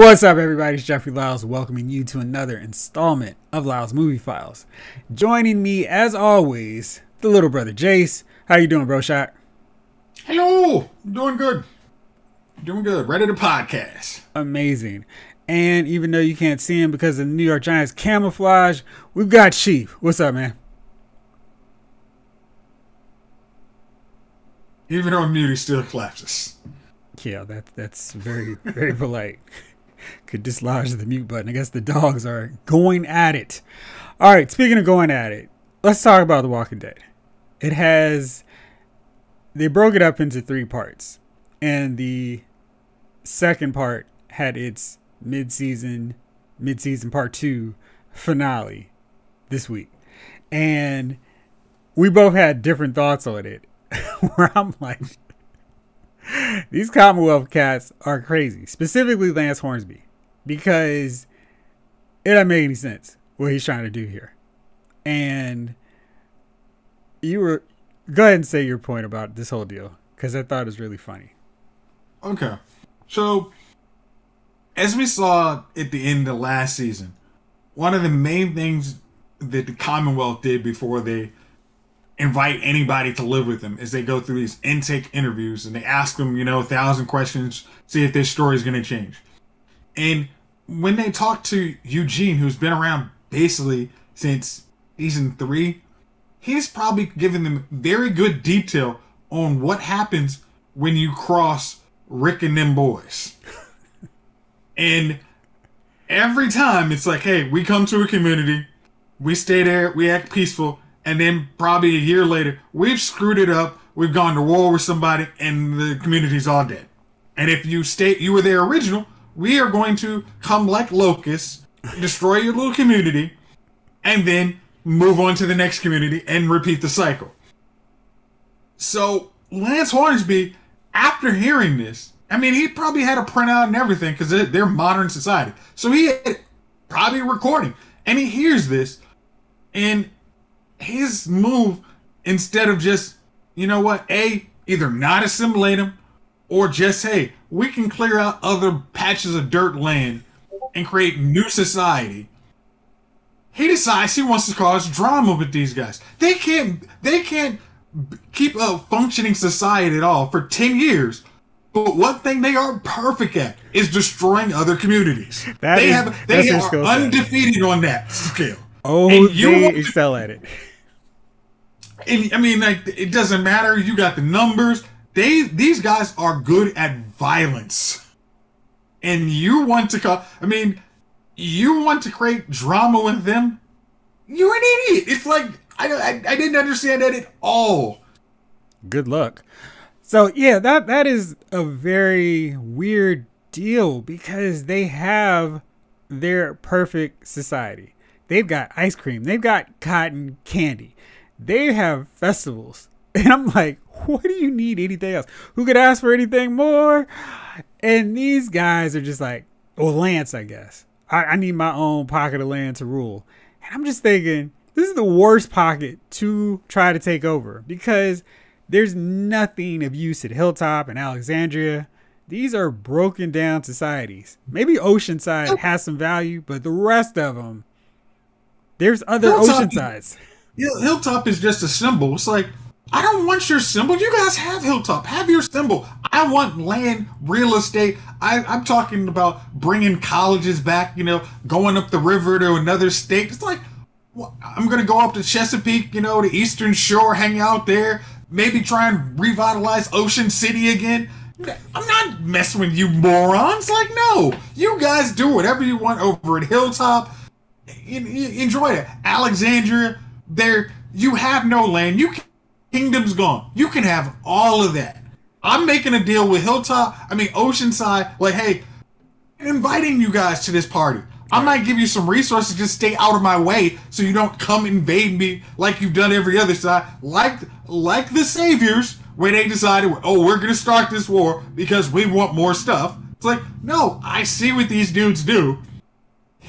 What's up, everybody? It's Jeffrey Lyles welcoming you to another installment of Lyles Movie Files. Joining me, as always, the little brother Jayce. How you doing, bro? Shot. Hello, doing good. Doing good. Ready to podcast. Amazing. And even though you can't see him because of the New York Giants camouflage, we've got Chief. What's up, man? Even on mute, he still collapses. Yeah, that that's very very polite. Could dislodge the mute button. I guess the dogs are going at it. All right, speaking of going at it, let's talk about The Walking Dead. It has they broke it up into three parts, and the second part had its mid-season mid-season part two finale this week, and we both had different thoughts on it. Where I'm like, these Commonwealth cats are crazy, specifically Lance Hornsby, because it doesn't make any sense what he's trying to do here. And you were go ahead and say your point about this whole deal because I thought it was really funny. Okay. So, as we saw at the end of last season, one of the main things that the Commonwealth did before they invite anybody to live with them is they go through these intake interviews and they ask them, you know, a thousand questions, see if their story is going to change. And when they talk to Eugene, who's been around basically since season three, he's probably given them very good detail on what happens when you cross Rick and them boys. and every time it's like, hey, we come to a community, we stay there, we act peaceful, and then probably a year later, we've screwed it up, we've gone to war with somebody, and the community's all dead. And if you stay, you were there original, we are going to come like locusts, destroy your little community, and then move on to the next community and repeat the cycle. So Lance Hornsby, after hearing this, I mean, he probably had a printout and everything because they're modern society. So he had probably recording, and he hears this, and his move instead of just you know what, a either not assimilate him or just hey, we can clear out other patches of dirt land and create new society. He decides he wants to cause drama with these guys. They can't they can't keep a functioning society at all for 10 years. But one thing they are perfect at is destroying other communities. That they is- have they are undefeated on that scale. Oh, And you they excel at it. I mean, like, it doesn't matter. You got the numbers. They these guys are good at violence, and you want to call. I mean, you want to create drama with them. You're an idiot. It's like I I, I didn't understand that at all. Good luck. So yeah, that that is a very weird deal because they have their perfect society. They've got ice cream, they've got cotton candy, they have festivals. And I'm like, what do you need anything else? Who could ask for anything more? And these guys are just like, well, Lance, I guess. I, I need my own pocket of land to rule. And I'm just thinking, this is the worst pocket to try to take over because there's nothing of use at Hilltop and Alexandria. These are broken down societies. Maybe Oceanside oh. has some value, but the rest of them, there's other Hilltop- Oceansides. Hill- Hilltop is just a symbol. It's like I don't want your symbol. You guys have Hilltop. Have your symbol. I want land, real estate. I, I'm talking about bringing colleges back. You know, going up the river to another state. It's like well, I'm gonna go up to Chesapeake. You know, the Eastern Shore, hang out there. Maybe try and revitalize Ocean City again. I'm not messing with you morons. Like, no, you guys do whatever you want over at Hilltop en- en- enjoy it. Alexandria, there you have no land. You can, kingdom's gone. You can have all of that. I'm making a deal with Hilltop. I mean Oceanside. Like, hey, I'm inviting you guys to this party. I might give you some resources. Just stay out of my way so you don't come invade me like you've done every other side. Like, like the saviors, where they decided, oh, we're gonna start this war because we want more stuff. It's like, no, I see what these dudes do.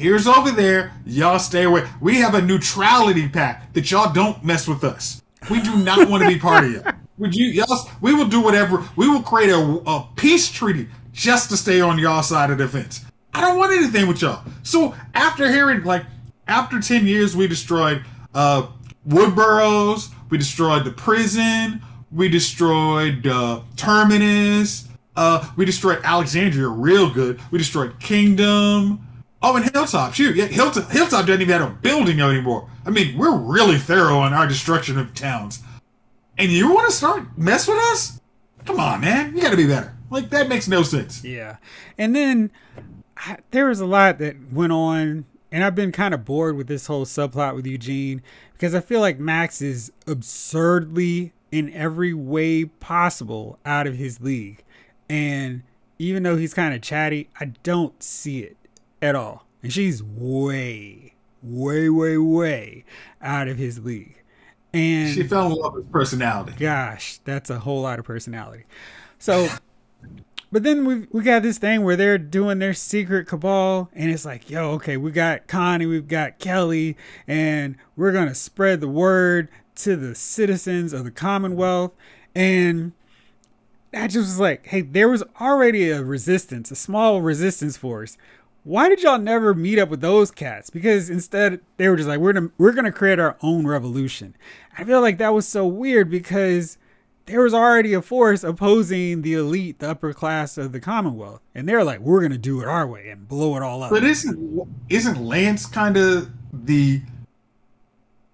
Here's over there. Y'all stay away. We have a neutrality pact that y'all don't mess with us. We do not want to be part of you. Would you? Y'all, we will do whatever. We will create a, a peace treaty just to stay on y'all side of the fence. I don't want anything with y'all. So after hearing like after ten years, we destroyed uh Woodburrows, we destroyed the prison, we destroyed uh, Terminus, uh, we destroyed Alexandria real good. We destroyed Kingdom. Oh, and Hilltop. Shoot, yeah, Hilltop, Hilltop doesn't even have a building anymore. I mean, we're really thorough on our destruction of towns. And you want to start mess with us? Come on, man. You got to be better. Like that makes no sense. Yeah, and then I, there was a lot that went on, and I've been kind of bored with this whole subplot with Eugene because I feel like Max is absurdly in every way possible out of his league, and even though he's kind of chatty, I don't see it at all, and she's way, way, way, way out of his league. And she fell in love with personality. Gosh, that's a whole lot of personality. So but then we we got this thing where they're doing their secret cabal, and it's like, yo, okay, we got Connie, we've got Kelly, and we're gonna spread the word to the citizens of the Commonwealth. And that just was like, hey, there was already a resistance, a small resistance force. Why did y'all never meet up with those cats? Because instead they were just like, we're gonna we're gonna create our own revolution. I feel like that was so weird because there was already a force opposing the elite, the upper class of the Commonwealth, and they're like, "We're gonna do it our way and blow it all up." But isn't isn't Lance kind of the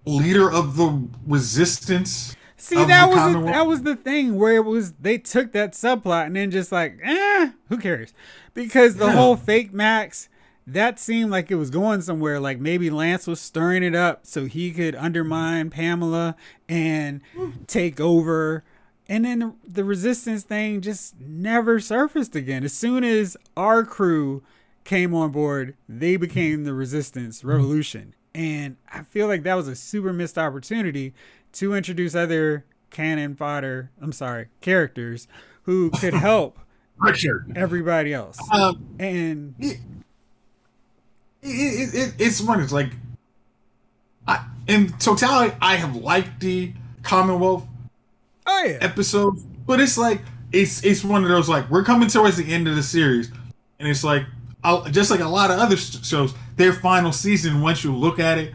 leader of the resistance? See, that was a, that was the thing where it was they took that subplot and then just like, eh, who cares? Because the yeah. whole fake Max that seemed like it was going somewhere. Like maybe Lance was stirring it up so he could undermine Pamela and take over and then the resistance thing just never surfaced again. As soon as our crew came on board, they became the resistance revolution. And I feel like that was a super missed opportunity to introduce other cannon fodder, I'm sorry, characters who could help Richard. everybody else. Um, and it, it, it, it's one, it's like, I, in totality, I have liked the Commonwealth oh, yeah. episodes, but it's like it's it's one of those like we're coming towards the end of the series, and it's like just like a lot of other shows, their final season. Once you look at it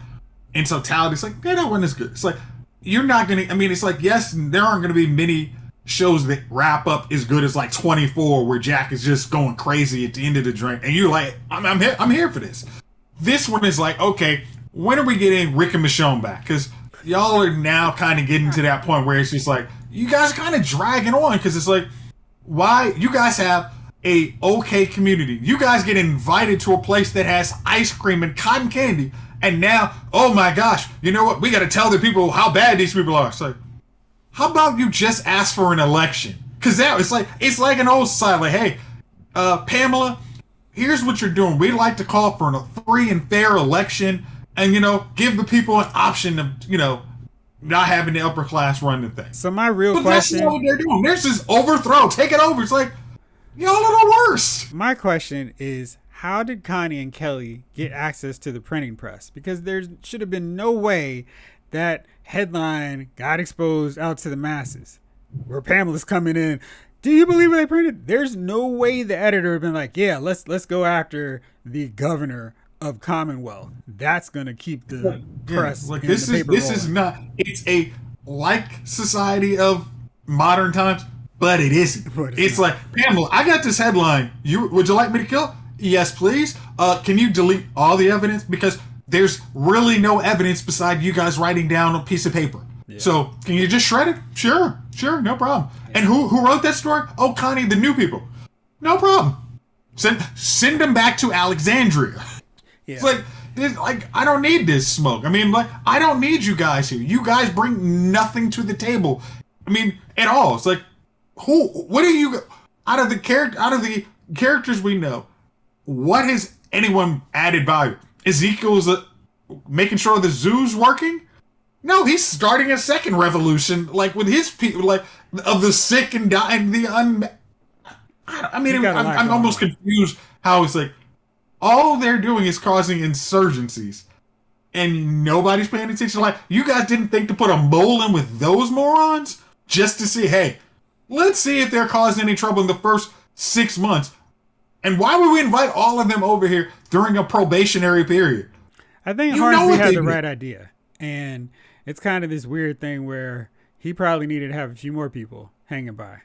in totality, it's like yeah, that one is good. It's like you're not gonna. I mean, it's like yes, there aren't gonna be many shows that wrap up as good as like 24, where Jack is just going crazy at the end of the drink, and you're like, I'm I'm here, I'm here for this. This one is like, okay, when are we getting Rick and Michonne back? Because y'all are now kind of getting to that point where it's just like you guys kind of dragging on because it's like, why you guys have a okay community? You guys get invited to a place that has ice cream and cotton candy, and now, oh my gosh, you know what? We got to tell the people how bad these people are. So, how about you just ask for an election? Because that it's like it's like an old side, like, hey, uh, Pamela, here's what you're doing. We'd like to call for a free and fair election, and you know, give the people an option of you know not having the upper class run the thing. So my real but question, that's what they're doing. There's this overthrow, take it over. It's like y'all are the worst. My question is, how did Connie and Kelly get access to the printing press? Because there should have been no way that headline got exposed out to the masses. Where Pamela's coming in. Do you believe what they printed? There's no way the editor had been like, yeah, let's let's go after the governor of Commonwealth. That's gonna keep the yeah, press. Like this is this rolling. is not. It's a like society of modern times, but it isn't. But it's, it's like Pamela. I got this headline. You would you like me to kill? Yes, please. Uh, can you delete all the evidence because there's really no evidence beside you guys writing down a piece of paper. Yeah. So can you just shred it? Sure, sure, no problem. Yeah. And who who wrote that story? Oh, Connie, the new people. No problem. Send send them back to Alexandria. Yeah. It's like, like I don't need this smoke. I mean, like I don't need you guys here. You guys bring nothing to the table. I mean, at all. It's like, who? What are you? Out of the character, out of the characters we know, what has anyone added value? Ezekiel's uh, making sure the zoo's working. No, he's starting a second revolution, like with his people, like of the sick and dying, the un. I, mean, I'm, I'm almost confused how it's like all they're doing is causing insurgencies. And nobody's paying attention. Like, you guys didn't think to put a mole in with those morons? Just to see, hey, let's see if they're causing any trouble in the first six months. And why would we invite all of them over here during a probationary period? I think You had the did. right idea, and it's kind of this weird thing where he probably needed to have a few more people hanging by